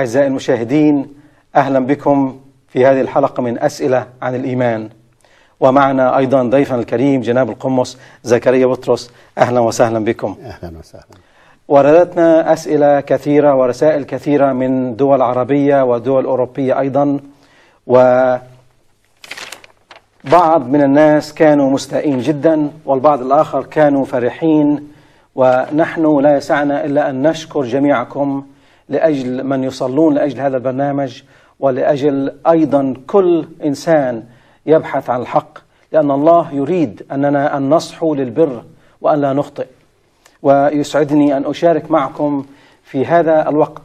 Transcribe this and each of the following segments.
أعزائي المشاهدين أهلا بكم في هذه الحلقة من أسئلة عن الإيمان. ومعنا أيضا ضيفنا الكريم جناب القمص زكريا بطرس. أهلا وسهلا بكم. أهلا وسهلا. وردتنا أسئلة كثيرة ورسائل كثيرة من دول عربية ودول أوروبية أيضا. وبعض من الناس كانوا مستائين جدا والبعض الآخر كانوا فرحين. ونحن لا يسعنا إلا أن نشكر جميعكم لأجل من يصلون لأجل هذا البرنامج ولأجل أيضا كل إنسان يبحث عن الحق لأن الله يريد أننا أن نصحو للبر وأن لا نخطئ. ويسعدني أن أشارك معكم في هذا الوقت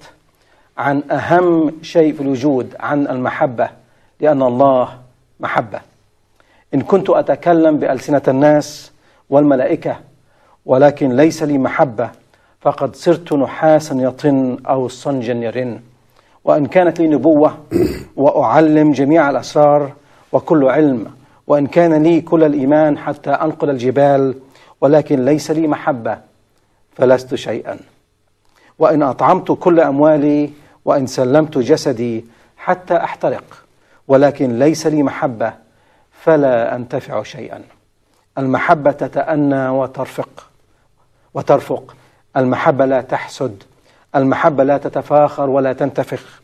عن أهم شيء في الوجود عن المحبة لأن الله محبة. إن كنت أتكلم بألسنة الناس والملائكة ولكن ليس لي محبة فقد صرت نحاسا يطن أو صنجا يرن. وإن كانت لي نبوة وأعلم جميع الأسرار وكل علم وإن كان لي كل الإيمان حتى أنقل الجبال ولكن ليس لي محبة فلست شيئا. وإن أطعمت كل أموالي وإن سلمت جسدي حتى أحترق ولكن ليس لي محبة فلا أنتفع شيئا. المحبة تتأنى وترفق وترفق. المحبة لا تحسد المحبة لا تتفاخر ولا تنتفخ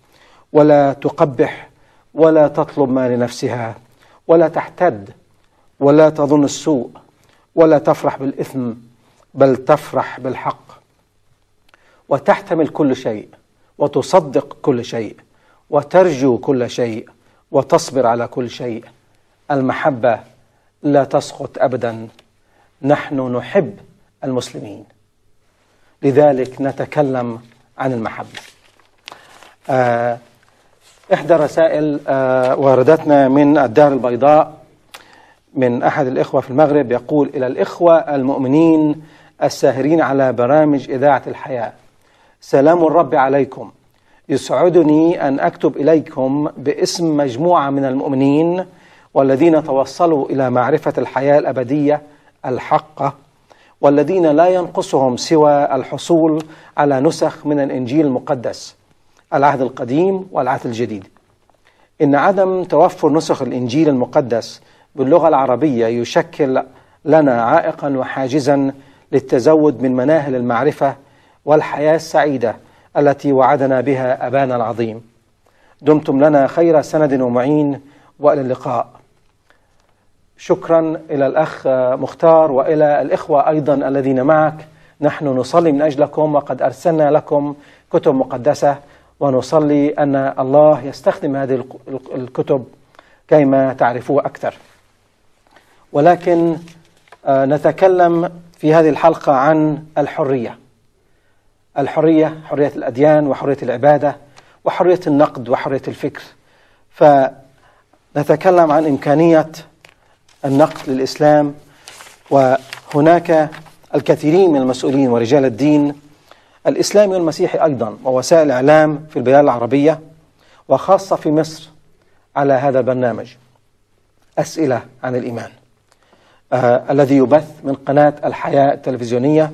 ولا تقبح ولا تطلب ما لنفسها ولا تحتد ولا تظن السوء ولا تفرح بالإثم بل تفرح بالحق. وتحتمل كل شيء وتصدق كل شيء وترجو كل شيء وتصبر على كل شيء. المحبة لا تسقط أبدا. نحن نحب المسلمين. لذلك نتكلم عن المحبة. آه إحدى الرسائل آه وردتنا من الدار البيضاء من أحد الإخوة في المغرب يقول إلى الإخوة المؤمنين الساهرين على برامج إذاعة الحياة. سلام الرب عليكم. يسعدني أن أكتب إليكم باسم مجموعة من المؤمنين والذين توصلوا إلى معرفة الحياة الأبدية الحقة والذين لا ينقصهم سوى الحصول على نسخ من الإنجيل المقدس العهد القديم والعهد الجديد. إن عدم توفر نسخ الإنجيل المقدس باللغة العربية يشكل لنا عائقا وحاجزا للتزود من مناهل المعرفة والحياة السعيدة التي وعدنا بها أبانا العظيم. دمتم لنا خير سند ومعين وإلى اللقاء. شكرا إلى الأخ مختار وإلى الإخوة أيضا الذين معك. نحن نصلي من أجلكم وقد أرسلنا لكم كتب مقدسة ونصلي أن الله يستخدم هذه الكتب كيما تعرفوه أكثر. ولكن نتكلم في هذه الحلقة عن الحرية. الحرية حرية الأديان وحرية العبادة وحرية النقد وحرية الفكر. فنتكلم عن إمكانية النقد للإسلام وهناك الكثيرين من المسؤولين ورجال الدين الإسلامي والمسيحي أيضا ووسائل الإعلام في البلاد العربية وخاصة في مصر على هذا البرنامج. أسئلة عن الإيمان. آه الذي يبث من قناة الحياة التلفزيونية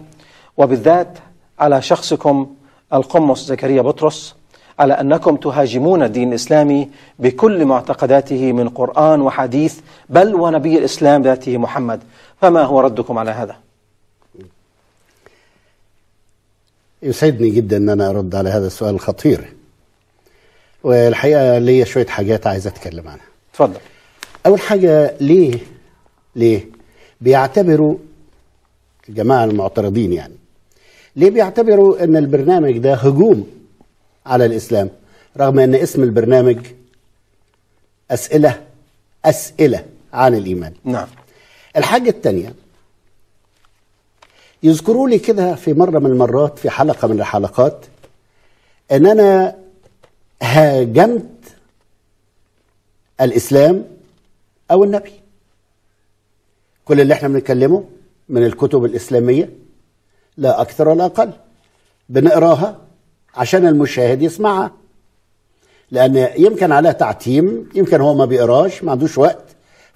وبالذات على شخصكم القمص زكريا بطرس على أنكم تهاجمون الدين الإسلامي بكل معتقداته من قرآن وحديث بل ونبي الإسلام ذاته محمد. فما هو ردكم على هذا؟ يسعدني جدا إن أنا أرد على هذا السؤال الخطير. والحقيقة ليا شوية حاجات عايز أتكلم عنها. تفضل. أول حاجة ليه؟ ليه؟ بيعتبروا الجماعة المعترضين يعني. ليه بيعتبروا إن البرنامج ده هجوم؟ على الإسلام رغم أن اسم البرنامج أسئلة أسئلة عن الإيمان. نعم. الحاجة الثانية يذكروا لي كده في مرة من المرات في حلقة من الحلقات ان أنا هاجمت الإسلام أو النبي. كل اللي إحنا بنتكلمه من الكتب الإسلامية لا أكثر ولا أقل بنقراها عشان المشاهد يسمعها. لأن يمكن عليها تعتيم يمكن هو ما بيقراش ما عندوش وقت.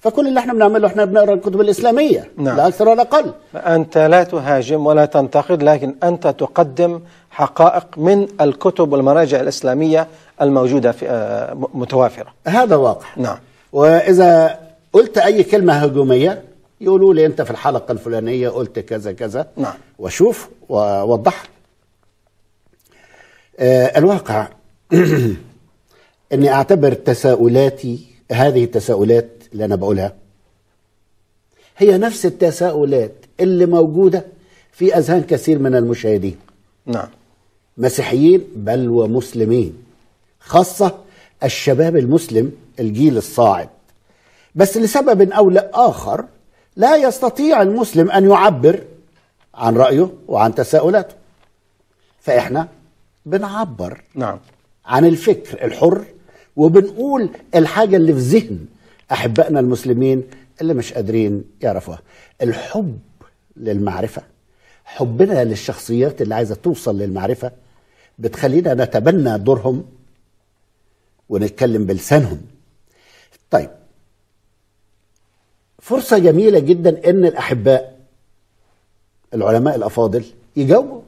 فكل اللي إحنا بنعمله إحنا بنقرأ الكتب الإسلامية نعم. لا أكثر ولا أقل. أنت لا تهاجم ولا تنتقد لكن أنت تقدم حقائق من الكتب والمراجع الإسلامية الموجودة في آه، م- متوافرة. هذا واقع. نعم. وإذا قلت أي كلمة هجومية يقولوا لي أنت في الحلقة الفلانية قلت كذا كذا. نعم. واشوف واوضحها الواقع أني أعتبر تساؤلاتي هذه التساؤلات اللي أنا بقولها هي نفس التساؤلات اللي موجودة في أذهان كثير من المشاهدين. نعم. مسيحيين بل ومسلمين خاصة الشباب المسلم الجيل الصاعد. بس لسبب أو لآخر لا يستطيع المسلم أن يعبر عن رأيه وعن تساؤلاته. فإحنا بنعبر نعم. عن الفكر الحر وبنقول الحاجة اللي في ذهن أحبائنا المسلمين اللي مش قادرين يعرفوها. الحب للمعرفة حبنا للشخصيات اللي عايزة توصل للمعرفة بتخلينا نتبنى دورهم ونتكلم بلسانهم. طيب فرصة جميلة جدا إن الأحباء العلماء الأفاضل يجاوبوا.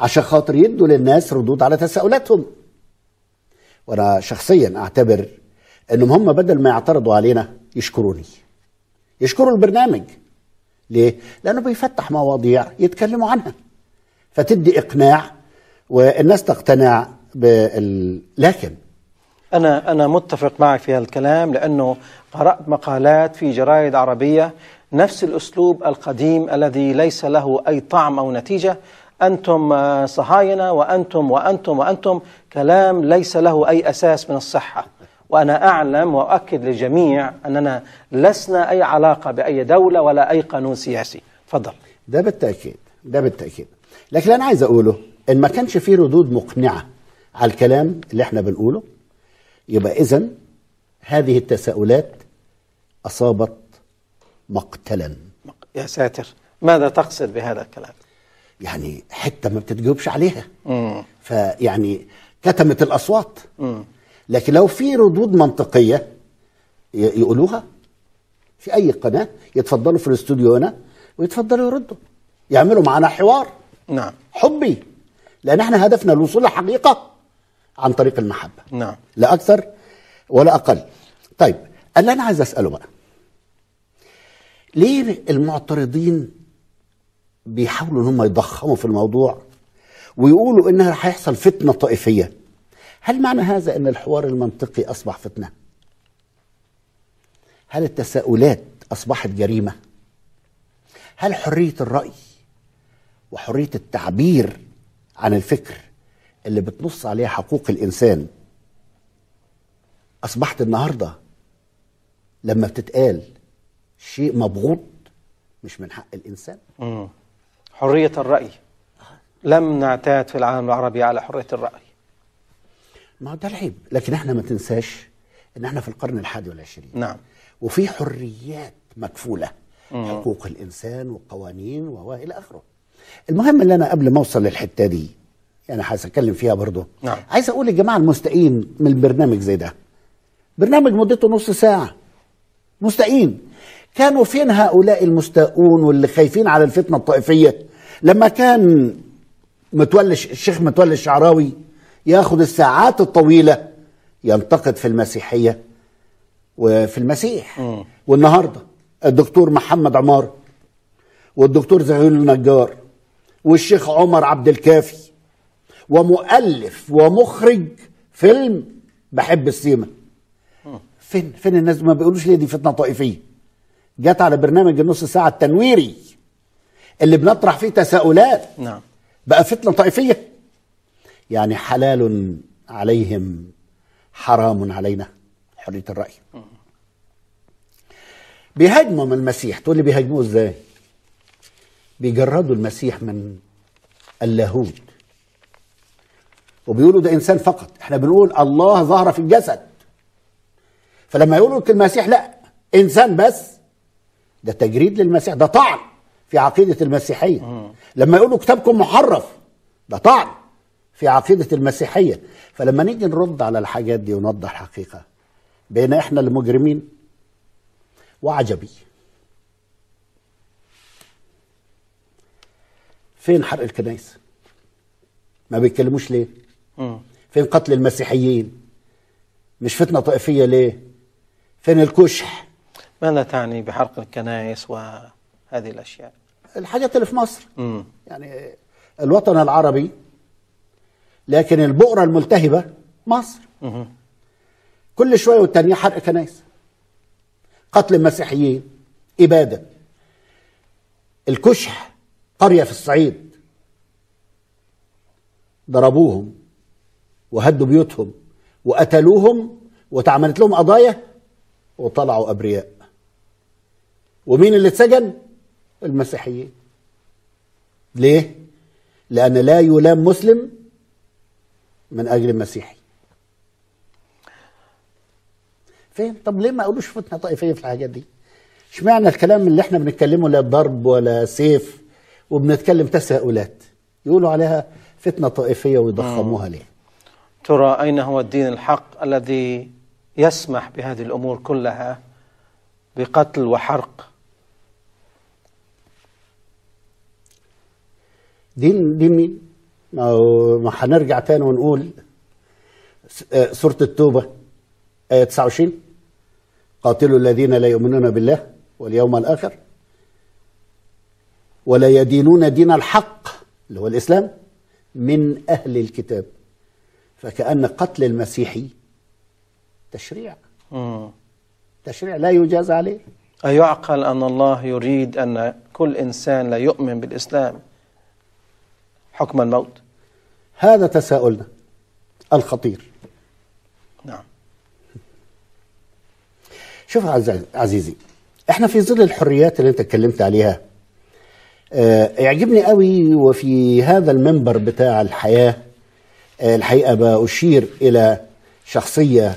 عشان خاطر يدوا للناس ردود على تساؤلاتهم. وأنا شخصيا أعتبر إنهم هم بدل ما يعترضوا علينا يشكروني. يشكروا البرنامج. ليه؟ لأنه بيفتح مواضيع يتكلموا عنها. فتدي إقناع والناس تقتنع بال... لكن أنا أنا متفق معك في هذا الكلام لأنه قرأت مقالات في جرائد عربية نفس الأسلوب القديم الذي ليس له أي طعم أو نتيجة أنتم آه، صهاينة وأنتم وأنتم وأنتم. كلام ليس له أي أساس من الصحة. وأنا أعلم وأؤكد للجميع أننا لسنا أي علاقة بأي دولة ولا أي قانون سياسي. تفضل. ده بالتأكيد ده بالتأكيد. لكن أنا عايز أقوله إن ما كانش فيه ردود مقنعة على الكلام اللي إحنا بنقوله يبقى اذا هذه التساؤلات أصابت مقتلا. يا ساتر ماذا تقصد بهذا الكلام؟ يعني حتة ما بتتجاوبش عليها. مم. فيعني كتمت الأصوات. لكن لو في ردود منطقية يقولوها في أي قناة يتفضلوا في الاستوديو هنا ويتفضلوا يردوا. يعملوا معنا حوار. نعم. حبي. لأن إحنا هدفنا الوصول لحقيقة عن طريق المحبة. نعم. لا أكثر ولا أقل. طيب اللي أنا عايز أسأله بقى. ليه المعترضين بيحاولوا إن هم يضخموا في الموضوع ويقولوا إنها هيحصل فتنة طائفية. هل معنى هذا إن الحوار المنطقي أصبح فتنة؟ هل التساؤلات أصبحت جريمة؟ هل حرية الرأي وحرية التعبير عن الفكر اللي بتنص عليها حقوق الإنسان أصبحت النهارده لما بتتقال شيء مبغوض مش من حق الإنسان. حرية الرأي. لم نعتاد في العالم العربي على حرية الرأي. ما ده العيب. لكن إحنا ما تنساش إن إحنا في القرن الحادي والعشرين. نعم. وفي حريات مكفولة. حقوق الإنسان وقوانين وإلى آخره. المهم اللي أنا قبل ما أوصل للحتة دي يعني هتكلم فيها برضه. نعم. عايز أقول للجماعه المستائين من البرنامج زي ده. برنامج مدته نص ساعة. مستائين كانوا فين هؤلاء المستاءون واللي خايفين على الفتنة الطائفية؟ لما كان متولي الشيخ متولي الشعراوي ياخذ الساعات الطويلة ينتقد في المسيحية وفي المسيح. والنهاردة الدكتور محمد عمار والدكتور زغلول النجار والشيخ عمر عبد الكافي ومؤلف ومخرج فيلم بحب السيما. فين فين الناس؟ ما بيقولوش ليه دي فتنة طائفية. جت على برنامج النص ساعة التنويري. اللي بنطرح فيه تساؤلات. نعم. بقى فتنة طائفية. يعني حلال عليهم حرام علينا. حرية الرأي. بيهاجموا من المسيح. تقول لي بيهاجموه إزاي؟ بيجردوا المسيح من اللاهوت. وبيقولوا ده إنسان فقط. إحنا بنقول الله ظهر في الجسد. فلما يقولوا المسيح لا إنسان بس. ده تجريد للمسيح. ده طعن. في عقيدة المسيحية. لما يقولوا كتابكم محرف ده طعن. في عقيدة المسيحية. فلما نيجي نرد على الحاجات دي ونوضح الحقيقة بين إحنا المجرمين. وعجبي. فين حرق الكنائس؟ ما بيتكلموش ليه؟ مم. فين قتل المسيحيين؟ مش فتنة طائفية ليه؟ فين الكشح؟ ماذا تعني بحرق الكنائس وهذه الأشياء؟ الحاجات اللي في مصر مم. يعني الوطن العربي لكن البؤرة الملتهبة مصر مم. كل شوية والتانية حرق كنائس قتل المسيحيين إبادة الكشح قرية في الصعيد ضربوهم وهدوا بيوتهم وقتلوهم واتعملت لهم قضايا وطلعوا أبرياء ومين اللي اتسجن؟ المسيحيين. ليه؟ لأن لا يلام مسلم من أجل المسيحي. فين طب ليه ما أقولوش فتنه طائفية في الحاجات دي؟ اشمعنى الكلام اللي إحنا بنتكلمه لا ضرب ولا سيف وبنتكلم تساؤلات؟ يقولوا عليها فتنة طائفية ويضخموها ليه؟ ترى أين هو الدين الحق الذي يسمح بهذه الأمور كلها بقتل وحرق دين دين مين؟ ما هنرجع تاني ونقول آه، سورة التوبة آية 29 قاتلوا الذين لا يؤمنون بالله واليوم الآخر ولا يدينون دين الحق اللي هو الإسلام من أهل الكتاب. فكأن قتل المسيحي تشريع. مم. تشريع لا يجاز عليه. أيعقل أن الله يريد أن كل إنسان لا يؤمن بالإسلام؟ حكم الموت؟ هذا تساؤلنا الخطير. نعم. شوف عزيزي إحنا في ظل الحريات اللي أنت اتكلمت عليها آه يعجبني قوي وفي هذا المنبر بتاع الحياة آه الحقيقة بأشير إلى شخصية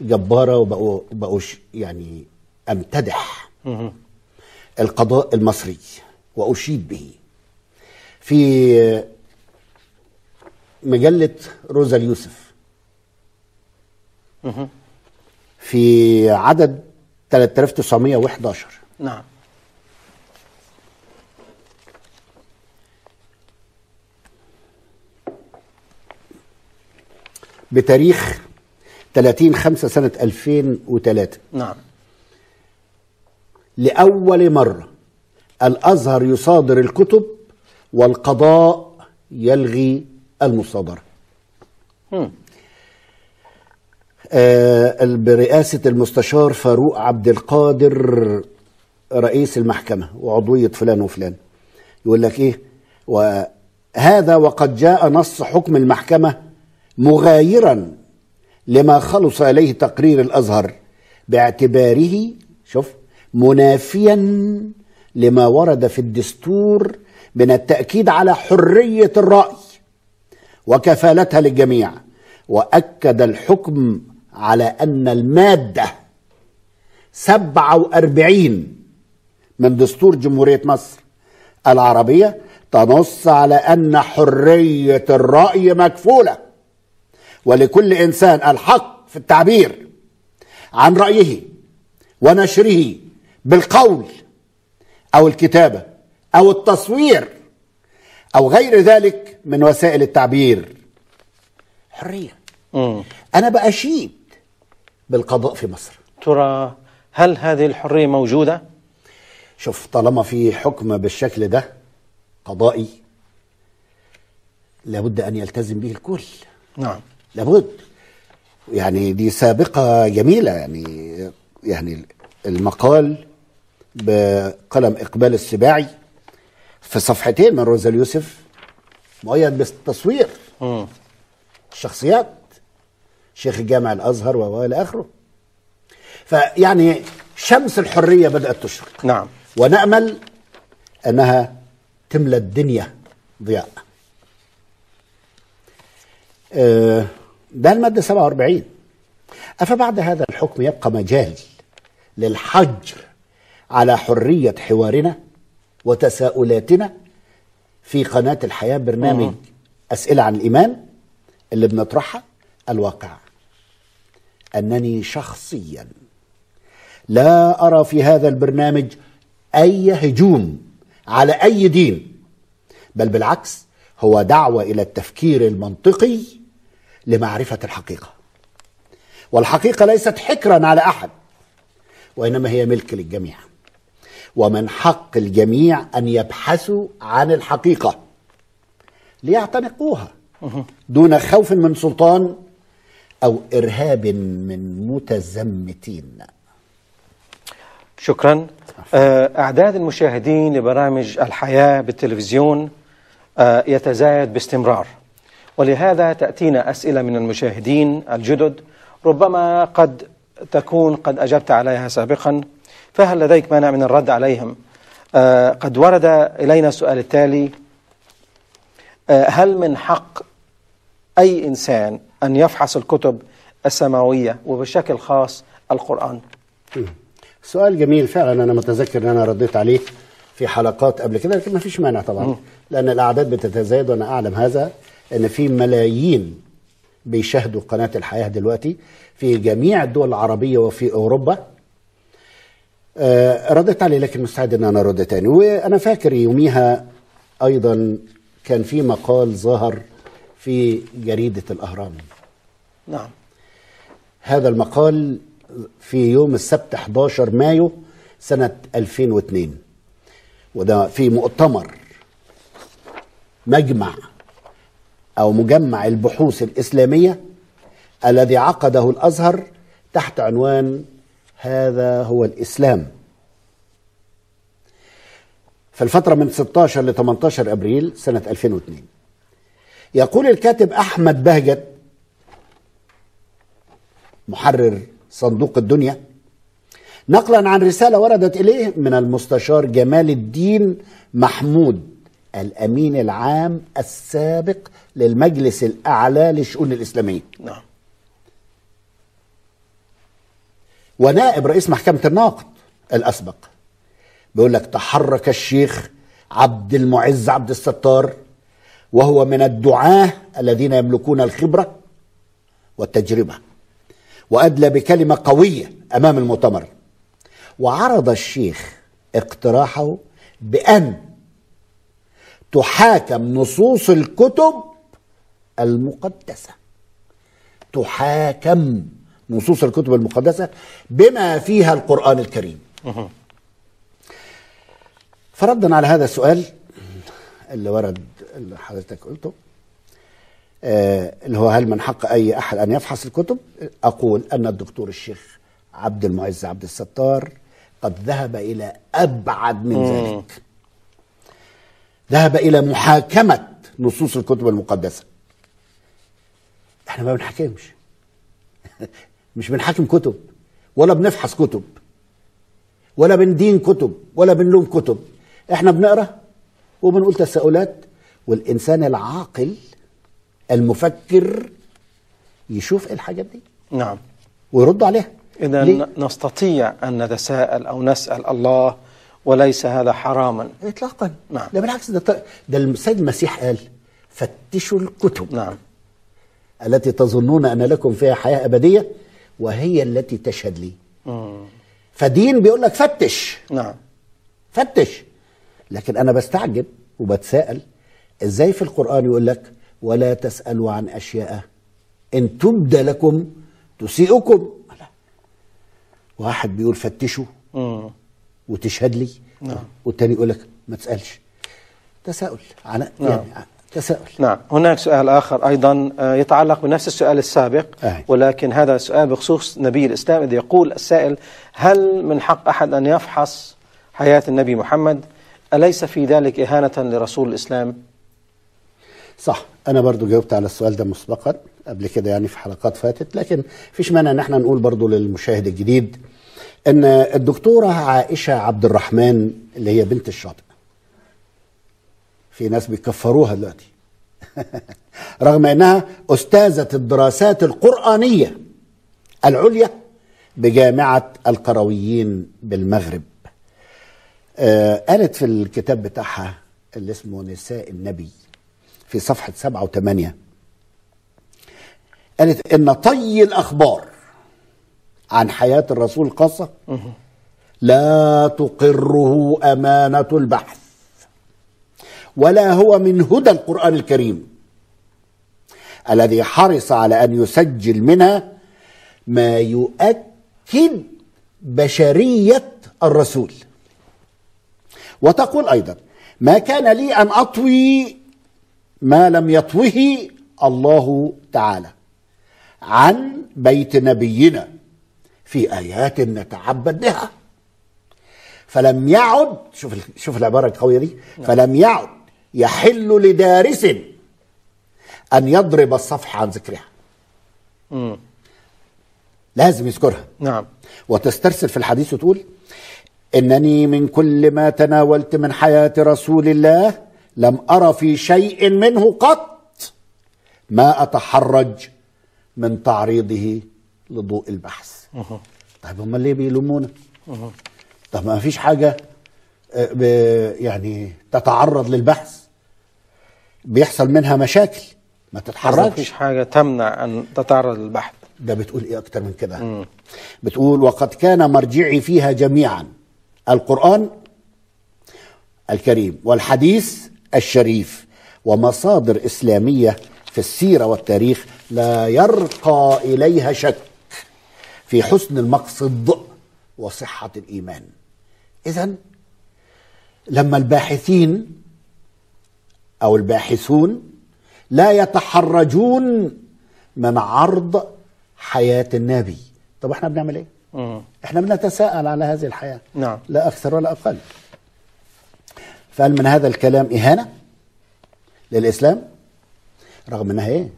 جبارة وبقوا بقوا ش- يعني أمتدح. القضاء المصري وأشيد به. في مجلة روزا اليوسف. في عدد 3911 نعم. بتاريخ 30 5 سنة 2003 نعم. لأول مرة الأزهر يصادر الكتب والقضاء يلغي المصادرة. آه، برئاسة المستشار فاروق عبد القادر رئيس المحكمة وعضوية فلان وفلان. يقول لك إيه؟ وهذا وقد جاء نص حكم المحكمة مغايرا لما خلص إليه تقرير الأزهر باعتباره شوف منافيا لما ورد في الدستور من التأكيد على حرية الرأي وكفالتها للجميع وأكد الحكم على أن المادة 47 من دستور جمهورية مصر العربية تنص على أن حرية الرأي مكفولة ولكل إنسان الحق في التعبير عن رأيه ونشره بالقول أو الكتابة. أو التصوير أو غير ذلك من وسائل التعبير. حرية. مم. أنا بأشيد بالقضاء في مصر. ترى هل هذه الحرية موجودة؟ شوف طالما في حكم بالشكل ده قضائي لابد أن يلتزم به الكل. نعم. لابد. يعني دي سابقة جميلة. يعني يعني المقال بقلم إقبال السباعي في صفحتين من روزا اليوسف مؤيد بالتصوير. الشخصيات شيخ الجامع الأزهر والى آخره. فيعني شمس الحرية بدأت تشرق. نعم. ونأمل أنها تملى الدنيا ضياء. آه، ده الماده 47 أفبعد هذا الحكم يبقى مجال للحجر على حرية حوارنا؟ وتساؤلاتنا في قناة الحياة برنامج أسئلة عن الإيمان اللي بنطرحها الواقع أنني شخصيا لا أرى في هذا البرنامج أي هجوم على أي دين بل بالعكس هو دعوة إلى التفكير المنطقي لمعرفة الحقيقة. والحقيقة ليست حكرا على أحد وإنما هي ملك للجميع. ومن حق الجميع أن يبحثوا عن الحقيقة. ليعتنقوها. دون خوف من سلطان أو إرهاب من متزمتين. شكرا. آه، أعداد المشاهدين لبرامج الحياة بالتلفزيون آه، يتزايد باستمرار. ولهذا تأتينا أسئلة من المشاهدين الجدد. ربما قد تكون قد أجبت عليها سابقا. فهل لديك مانع من الرد عليهم؟ آه، قد ورد إلينا السؤال التالي آه، هل من حق أي إنسان أن يفحص الكتب السماوية وبشكل خاص القرآن؟ سؤال جميل فعلا أنا متذكر إن أنا رديت عليه في حلقات قبل كده لكن ما فيش مانع طبعا لأن الأعداد بتتزايد وأنا أعلم هذا إن في ملايين بيشاهدوا قناة الحياة دلوقتي في جميع الدول العربية وفي أوروبا. آه رديت عليه لكن مستعد إن أنا أرد تاني. وأنا فاكر يوميها أيضا كان في مقال ظهر في جريدة الأهرام. نعم. هذا المقال في يوم السبت 11 مايو سنة 2002 وده في مؤتمر مجمع أو مجمع البحوث الإسلامية الذي عقده الأزهر تحت عنوان هذا هو الإسلام. في الفترة من 16 ل 18 أبريل سنة 2002 يقول الكاتب أحمد بهجت محرر صندوق الدنيا نقلا عن رسالة وردت إليه من المستشار جمال الدين محمود الأمين العام السابق للمجلس الأعلى للشؤون الإسلامية. نعم. ونائب رئيس محكمة النقد الأسبق. بيقول لك تحرك الشيخ عبد المعز عبد الستار وهو من الدعاة الذين يملكون الخبرة والتجربة وأدلى بكلمة قوية أمام المؤتمر. وعرض الشيخ اقتراحه بأن تحاكم نصوص الكتب المقدسة. تحاكم نصوص الكتب المقدسة بما فيها القرآن الكريم. فردا على هذا السؤال اللي ورد اللي حضرتك قلته آه، اللي هو هل من حق أي أحد أن يفحص الكتب؟ أقول أن الدكتور الشيخ عبد المعز عبد الستار قد ذهب إلى أبعد من ذلك. ذهب إلى محاكمة نصوص الكتب المقدسة. إحنا ما بنحكمش مش بنحاكم كتب ولا بنفحص كتب ولا بندين كتب ولا بنلوم كتب. إحنا بنقرأ وبنقول تساؤلات والإنسان العاقل المفكر يشوف إيه الحاجات دي نعم. ويرد عليها. ليه؟ نستطيع أن نتساءل أو نسأل الله وليس هذا حراما. اطلاقا. نعم. ده بالعكس ده, ده السيد المسيح قال فتشوا الكتب نعم. التي تظنون أن لكم فيها حياة أبدية وهي التي تشهد لي مم. فدين بيقول لك فتش نعم فتش لكن أنا بستعجب وبتساءل إزاي في القرآن يقول لك ولا تسألوا عن أشياء إن تبد لكم تسيئكم. واحد بيقول فتشوا مم. وتشهد لي نعم. والتاني يقول لك ما تسألش تساؤل على نعم. يعني تساؤل. نعم. هناك سؤال آخر أيضا آه، يتعلق بنفس السؤال السابق أي. ولكن هذا السؤال بخصوص نبي الإسلام إذ يقول السائل هل من حق أحد أن يفحص حياة النبي محمد؟ أليس في ذلك إهانة لرسول الإسلام؟ صح. أنا برضو جاوبت على السؤال ده مسبقا. قبل كده يعني في حلقات فاتت. لكن فيش مانع إن إحنا نقول برضو للمشاهد الجديد إن الدكتورة عائشة عبد الرحمن اللي هي بنت الشاطئ في ناس بيكفروها دلوقتي. رغم انها استاذة الدراسات القرآنية العليا بجامعة القرويين بالمغرب. آه قالت في الكتاب بتاعها اللي اسمه نساء النبي في صفحة سبعة وثمانية قالت إن طي الأخبار عن حياة الرسول الخاصة لا تقره أمانة البحث. ولا هو من هدى القرآن الكريم. الذي حرص على أن يسجل منها ما يؤكد بشرية الرسول. وتقول أيضا ما كان لي أن أطوي ما لم يطوه الله تعالى عن بيت نبينا في آيات نتعبد بها. فلم يعد شوف شوف العبارة القوية دي. فلم يعد يحل لدارس أن يضرب الصفحة عن ذكرها. مم. لازم يذكرها. نعم. وتسترسل في الحديث وتقول إنني من كل ما تناولت من حياة رسول الله لم ارى في شيء منه قط ما أتحرج من تعريضه لضوء البحث. طيب هم ليه بيلومونا؟ طب ما فيش حاجة ب- يعني تتعرض للبحث بيحصل منها مشاكل ما تتحركش. فيش حاجة تمنع أن تتعرض للبحث. ده بتقول إيه أكتر من كده؟ بتقول وقد كان مرجعي فيها جميعا القرآن الكريم والحديث الشريف ومصادر إسلامية في السيرة والتاريخ لا يرقى إليها شك في حسن المقصد وصحة الإيمان. إذا لما الباحثين أو الباحثون لا يتحرجون من عرض حياة النبي. طب إحنا بنعمل إيه؟ مم. إحنا بنتساءل على هذه الحياة. نعم. لا أكثر ولا أقل. فهل من هذا الكلام إهانة للإسلام؟ رغم أنها إيه؟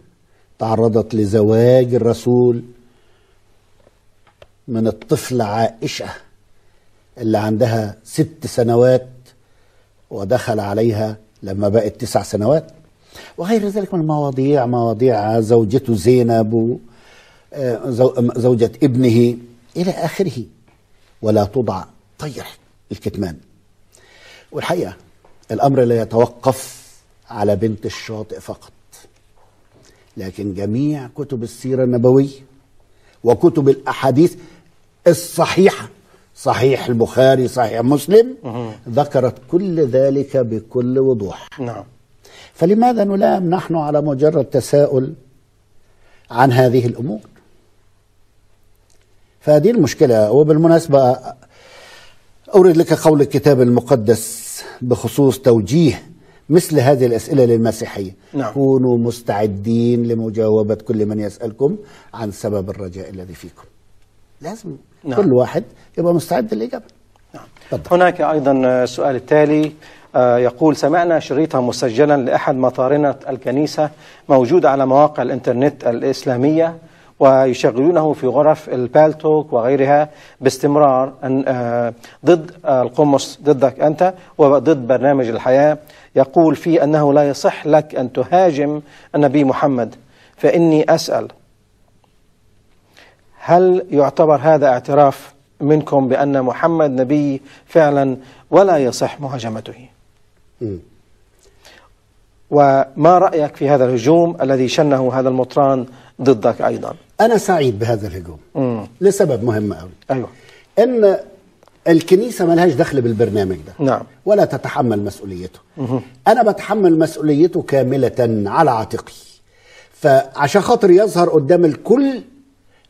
تعرضت لزواج الرسول من الطفلة عائشة اللي عندها ست سنوات ودخل عليها لما بقت تسع سنوات. وغير ذلك من المواضيع مواضيع زوجته زينب آه، زو- زوجة ابنه إلى آخره. ولا تضع طير الكتمان. والحقيقة الأمر لا يتوقف على بنت الشاطئ فقط. لكن جميع كتب السيرة النبوية وكتب الأحاديث الصحيحة صحيح البخاري صحيح مسلم ذكرت كل ذلك بكل وضوح. نعم. فلماذا نلام نحن على مجرد تساؤل عن هذه الأمور؟ فهذه المشكلة وبالمناسبة أورد لك قول الكتاب المقدس بخصوص توجيه مثل هذه الأسئلة للمسيحية. نعم. كونوا مستعدين لمجاوبة كل من يسألكم عن سبب الرجاء الذي فيكم. لازم نعم. كل واحد يبقى مستعد للإجابة نعم. تفضل. هناك أيضا السؤال التالي آه، يقول سمعنا شريطا مسجلا لأحد مطارنة الكنيسة موجود على مواقع الإنترنت الإسلامية ويشغلونه في غرف البالتوك وغيرها باستمرار آه، ضد القمص ضدك أنت وضد برنامج الحياة يقول فيه أنه لا يصح لك أن تهاجم النبي محمد فإني أسأل هل يعتبر هذا اعتراف منكم بأن محمد نبي فعلا ولا يصح مهاجمته؟ مم. وما رأيك في هذا الهجوم الذي شنه هذا المطران ضدك أيضا؟ أنا سعيد بهذا الهجوم. مم. لسبب مهم قوي أيوة. أن الكنيسة ملهاش دخل بالبرنامج ده. نعم. ولا تتحمل مسؤوليته. أنا بتحمل مسؤوليته كاملة على عاتقي. فعشان خاطر يظهر قدام الكل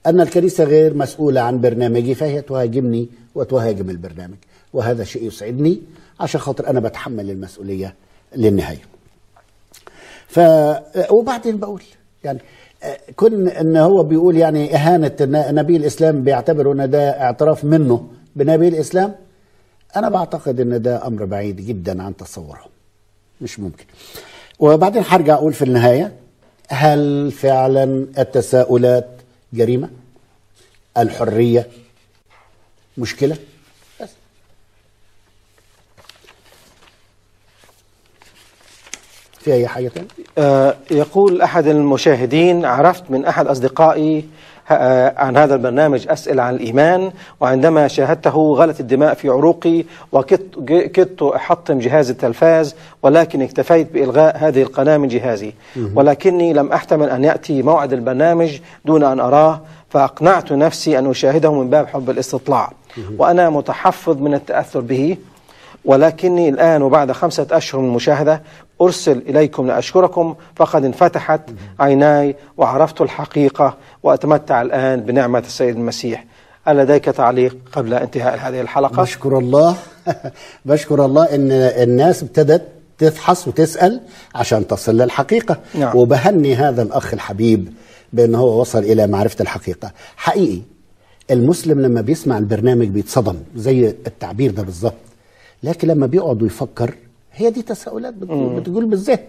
أن الكنيسة غير مسؤولة عن برنامجي فهي تهاجمني وتهاجم البرنامج وهذا شيء يسعدني عشان خاطر أنا بتحمل المسؤولية للنهاية. ف وبعدين بقول يعني كن إن هو بيقول يعني إهانة نبي الإسلام بيعتبر إن ده اعتراف منه بنبي الإسلام أنا بعتقد إن ده أمر بعيد جدا عن تصورهم مش ممكن. وبعدين هرجع أقول في النهاية هل فعلا التساؤلات جريمة الحرية مشكلة. بس. في أي حاجة آه، يقول أحد المشاهدين عرفت من أحد أصدقائي آه، عن هذا البرنامج أسئلة عن الإيمان وعندما شاهدته غلت الدماء في عروقي وكدت أحطم جهاز التلفاز ولكن اكتفيت بإلغاء هذه القناة من جهازي. ولكني لم أحتمل أن يأتي موعد البرنامج دون أن أراه فأقنعت نفسي أن أشاهده من باب حب الاستطلاع. وأنا متحفظ من التأثر به ولكني الآن وبعد خمسة أشهر من المشاهدة أرسل إليكم لأشكركم فقد انفتحت عيناي وعرفت الحقيقة وأتمتع الآن بنعمة السيد المسيح. هل لديك تعليق قبل انتهاء هذه الحلقة؟ بشكر الله. بشكر الله إن الناس ابتدت تفحص وتسأل عشان تصل للحقيقة. نعم. وبهني هذا الأخ الحبيب بان هو وصل إلى معرفة الحقيقة. حقيقي المسلم لما بيسمع البرنامج بيتصدم زي التعبير ده بالظبط. لكن لما بيقعد ويفكر هي دي تساؤلات بتقول, بالذات.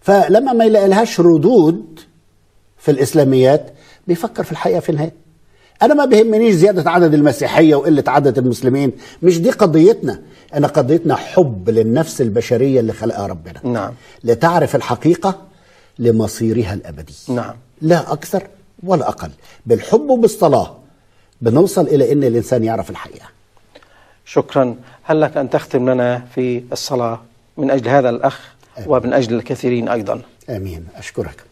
فلما ما يلاقي لهاش ردود في الإسلاميات بيفكر في الحقيقة في النهايه أنا ما بيهمنيش زيادة عدد المسيحية وقلة عدد المسلمين. مش دي قضيتنا. أنا قضيتنا حب للنفس البشرية اللي خلقها ربنا. نعم. لتعرف الحقيقة لمصيرها الأبدي. نعم. لا أكثر ولا أقل. بالحب وبالصلاة بنوصل إلى إن الإنسان يعرف الحقيقة. شكرا. هل لك أن تختم لنا في الصلاة؟ من أجل هذا الأخ ومن أجل الكثيرين أيضا. آمين. أشكرك.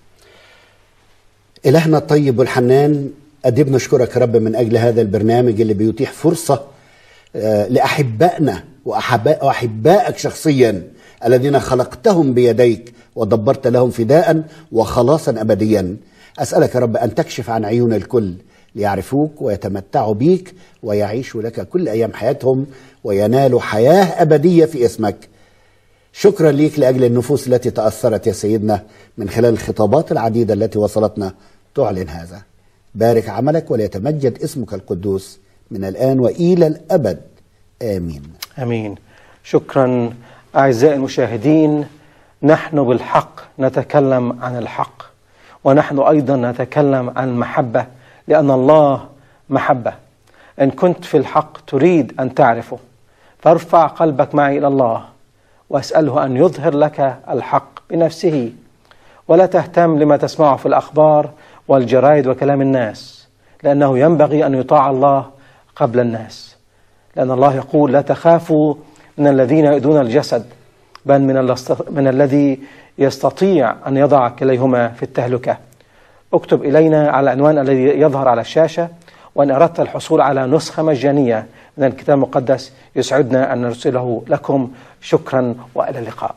إلهنا الطيب والحنان قد بنشكرك يا رب من أجل هذا البرنامج اللي بيتيح فرصة آه، لأحبائنا وأحباء وأحبائك شخصيا الذين خلقتهم بيديك ودبرت لهم فداء وخلاصا ابديا. أسألك يا رب أن تكشف عن عيون الكل ليعرفوك ويتمتعوا بيك ويعيشوا لك كل أيام حياتهم وينالوا حياة أبدية في اسمك. شكرا ليك لأجل النفوس التي تأثرت يا سيدنا من خلال الخطابات العديدة التي وصلتنا. تعلن هذا. بارك عملك وليتمجد اسمك القدوس من الآن وإلى الأبد. آمين. آمين. شكرا أعزائي المشاهدين. نحن بالحق نتكلم عن الحق ونحن أيضا نتكلم عن المحبه لأن الله محبة. إن كنت في الحق تريد أن تعرفه. فارفع قلبك معي إلى الله. وأسأله أن يظهر لك الحق بنفسه ولا تهتم لما تسمعه في الأخبار والجرائد وكلام الناس لأنه ينبغي أن يطاع الله قبل الناس. لأن الله يقول لا تخافوا من الذين يؤذون الجسد بل من, من الذي يستطيع أن يضع كليهما في التهلكة. اكتب إلينا على العنوان الذي يظهر على الشاشة وإن أردت الحصول على نسخة مجانية من الكتاب المقدس يسعدنا أن نرسله لكم شكرا وإلى اللقاء.